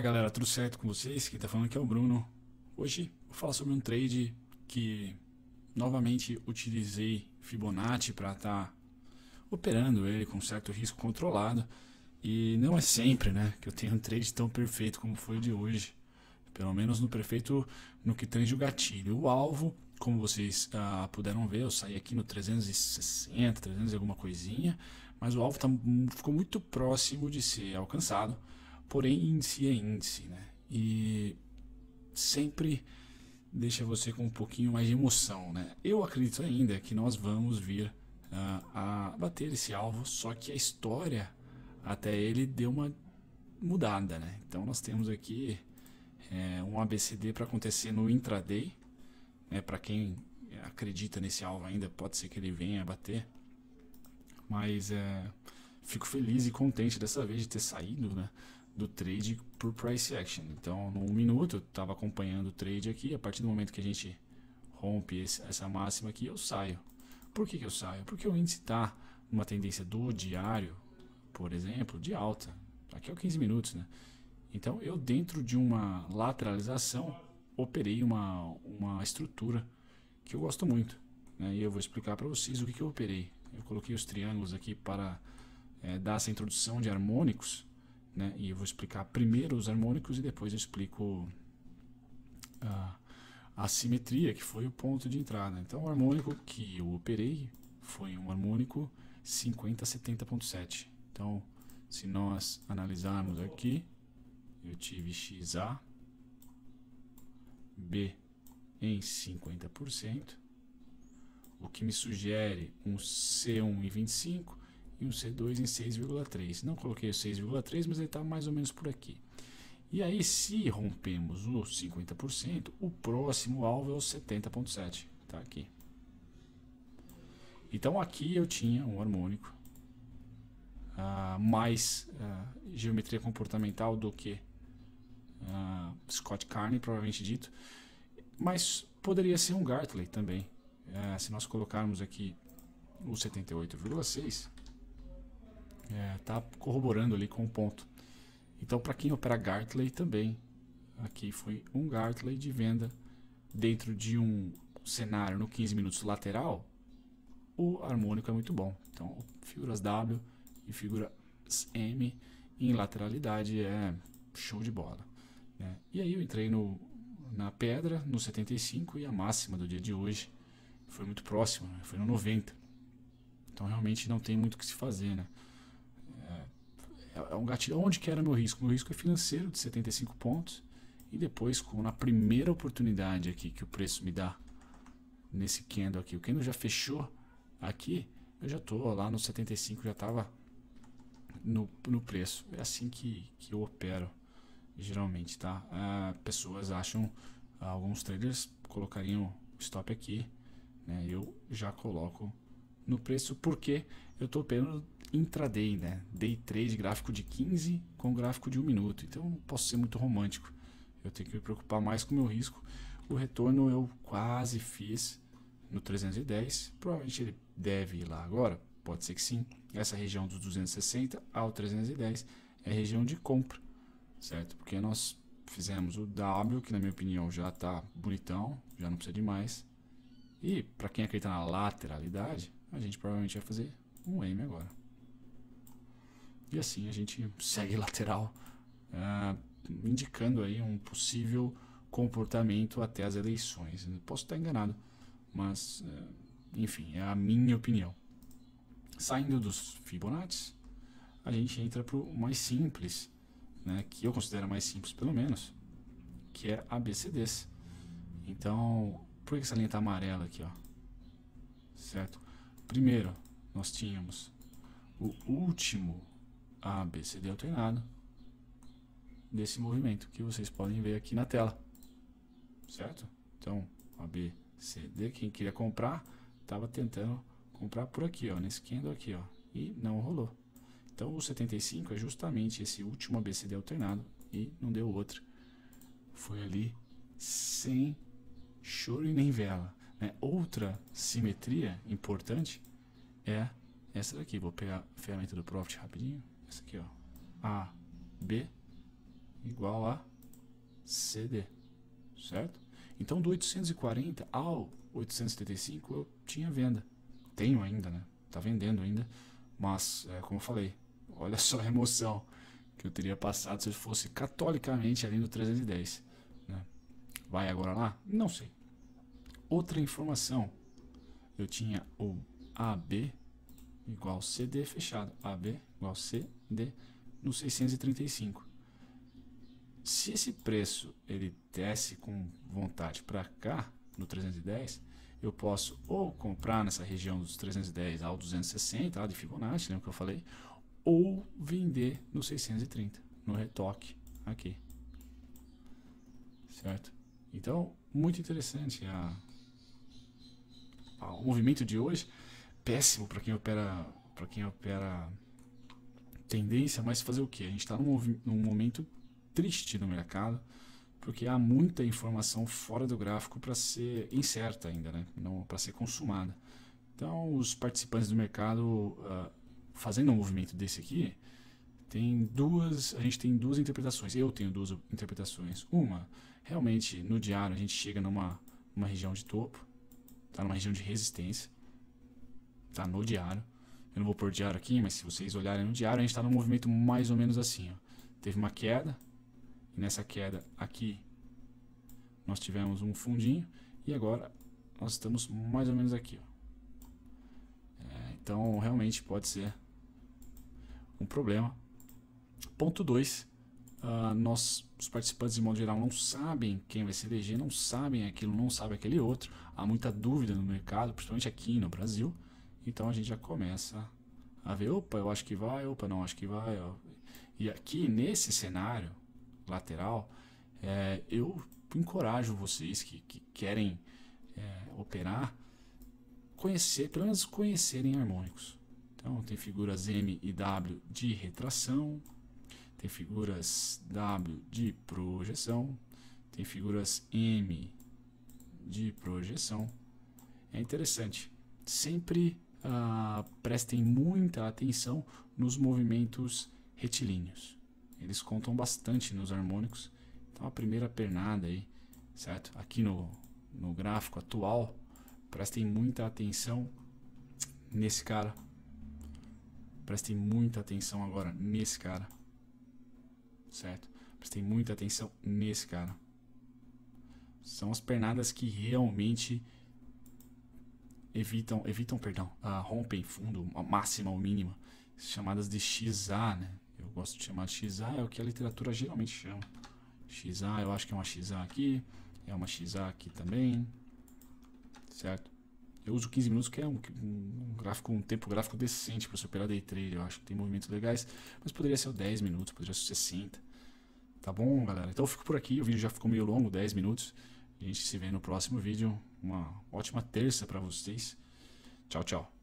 galera, tudo certo com vocês? Quem tá falando aqui é o Bruno. Hoje vou falar sobre um trade que novamente utilizei Fibonacci para estar tá operando ele com certo risco controlado. E não é sempre né, que eu tenho um trade tão perfeito como foi o de hoje. Pelo menos no perfeito no que tange o gatilho. O alvo, como vocês ah, puderam ver, eu saí aqui no 360, 300 e alguma coisinha. Mas o alvo tá, ficou muito próximo de ser alcançado porém índice é índice, né? E sempre deixa você com um pouquinho mais de emoção, né? Eu acredito ainda que nós vamos vir uh, a bater esse alvo, só que a história até ele deu uma mudada, né? Então nós temos aqui é, um ABCD para acontecer no intraday, né? Para quem acredita nesse alvo ainda, pode ser que ele venha a bater, mas é, fico feliz e contente dessa vez de ter saído, né? Do trade por price action. Então, no minuto, eu estava acompanhando o trade aqui. A partir do momento que a gente rompe esse, essa máxima aqui, eu saio. Por que, que eu saio? Porque o índice está numa tendência do diário, por exemplo, de alta. Aqui é o 15 minutos, né? Então, eu dentro de uma lateralização, operei uma, uma estrutura que eu gosto muito. Né? E eu vou explicar para vocês o que, que eu operei. Eu coloquei os triângulos aqui para é, dar essa introdução de harmônicos né? E eu vou explicar primeiro os harmônicos e depois eu explico a, a simetria, que foi o ponto de entrada. Então, o harmônico que eu operei foi um harmônico 5070.7. Então, se nós analisarmos aqui, eu tive XA, B em 50%, o que me sugere um C1 em 25 e um C2 em 6,3. Não coloquei o 6,3, mas ele está mais ou menos por aqui. E aí, se rompemos o 50%, o próximo alvo é o 70,7. Está aqui. Então aqui eu tinha um harmônico uh, mais uh, geometria comportamental do que uh, Scott Carney, provavelmente dito. Mas poderia ser um Gartley também. se nós colocarmos aqui o 78,6, está é, corroborando ali com o ponto. Então, para quem opera Gartley também, aqui foi um Gartley de venda dentro de um cenário no 15 minutos lateral, o harmônico é muito bom. Então, figuras W e figuras M em lateralidade é show de bola. Né? E aí eu entrei no, na pedra, no 75, e a máxima do dia de hoje foi muito próxima, né? foi no 90. Então realmente não tem muito o que se fazer. Né? É um gatilho. Onde que era meu risco? Meu risco é financeiro de 75 pontos. E depois, com na primeira oportunidade aqui que o preço me dá, nesse candle aqui, o candle já fechou aqui, eu já estou lá no 75, já estava no, no preço. É assim que, que eu opero, geralmente, tá? Ah, pessoas acham, alguns traders colocariam stop aqui, né? Eu já coloco no preço porque eu estou operando intraday, né? Day trade, gráfico de 15 com gráfico de 1 minuto. Então não posso ser muito romântico. Eu tenho que me preocupar mais com o meu risco. O retorno eu quase fiz no 310. Provavelmente ele deve ir lá agora. Pode ser que sim. Essa região dos 260 ao 310 é região de compra, certo? Porque nós fizemos o W, que na minha opinião já está bonitão, já não precisa de mais. E para quem acredita na lateralidade, a gente provavelmente vai fazer um M agora. E assim a gente segue lateral, uh, indicando aí um possível comportamento até as eleições. posso estar enganado, mas uh, enfim, é a minha opinião. Saindo dos Fibonacci, a gente entra para o mais simples, né, que eu considero mais simples pelo menos, que é ABCDs. Então, por que essa linha está amarela aqui? Ó? Certo? Primeiro, nós tínhamos o último a, B, C, D alternado desse movimento que vocês podem ver aqui na tela. Certo? Então, A, B, C, D, quem queria comprar, estava tentando comprar por aqui, ó, nesse candle aqui, ó, e não rolou. Então, o 75 é justamente esse último ABCD alternado e não deu outro. Foi ali sem choro e nem vela. Né? Outra simetria importante é essa daqui. Vou pegar a ferramenta do Profit rapidinho. Essa aqui, ó. A, B, igual a CD, certo? Então do 840 ao 875 eu tinha venda. Tenho ainda, né? Tá vendendo ainda. Mas, é, como eu falei, olha só a emoção que eu teria passado se eu fosse catolicamente ali no 310. Né? Vai agora lá? Não sei. Outra informação. Eu tinha o AB igual CD fechado. AB igual CD no 635. Se esse preço ele desce com vontade para cá, no 310, eu posso ou comprar nessa região dos 310 ao 260, lá de Fibonacci, lembra que eu falei, ou vender no 630, no retoque aqui. Certo? Então, muito interessante a, a, o movimento de hoje. Péssimo para quem opera para quem opera tendência, mas fazer o que? A gente está num, num momento triste no mercado, porque há muita informação fora do gráfico para ser incerta ainda, né? não para ser consumada. Então, os participantes do mercado uh, fazendo um movimento desse aqui, tem duas, a gente tem duas interpretações. Eu tenho duas interpretações. Uma, realmente no diário a gente chega numa uma região de topo, tá numa região de resistência, tá no diário. Eu não vou pôr diário aqui, mas se vocês olharem no diário, a gente está num movimento mais ou menos assim. Ó. Teve uma queda, e nessa queda aqui nós tivemos um fundinho, e agora nós estamos mais ou menos aqui. É, então realmente pode ser um problema. Ponto 2. Uh, ah, nós, os participantes, de modo geral, não sabem quem vai se eleger, não sabem aquilo, não sabem aquele outro. Há muita dúvida no mercado, principalmente aqui no Brasil. Então a gente já começa a ver: opa, eu acho que vai, opa, não acho que vai. Ó. E aqui nesse cenário lateral, é, eu encorajo vocês que, que querem é, operar, conhecer, pelo menos conhecerem harmônicos. Então, tem figuras M e W de retração, tem figuras W de projeção, tem figuras M de projeção. É interessante. Sempre ah, prestem muita atenção nos movimentos retilíneos. Eles contam bastante nos harmônicos. Então, a primeira pernada aí, certo? Aqui no, no gráfico atual, prestem muita atenção nesse cara Prestem muita atenção agora nesse cara. Certo? Prestem muita atenção nesse cara. São as pernadas que realmente evitam, evitam, perdão, uh, rompem fundo, a máxima ou mínima, chamadas de XA, né? Eu gosto de chamar de XA, é o que a literatura geralmente chama. XA, eu acho que é uma XA aqui, é uma XA aqui também, certo? Eu uso 15 minutos, que é um, um gráfico, um tempo gráfico decente para você operar day trade. Eu acho que tem movimentos legais, mas poderia ser 10 minutos, poderia ser 60. Tá bom, galera? Então eu fico por aqui. O vídeo já ficou meio longo, 10 minutos. A gente se vê no próximo vídeo. Uma ótima terça para vocês. Tchau, tchau.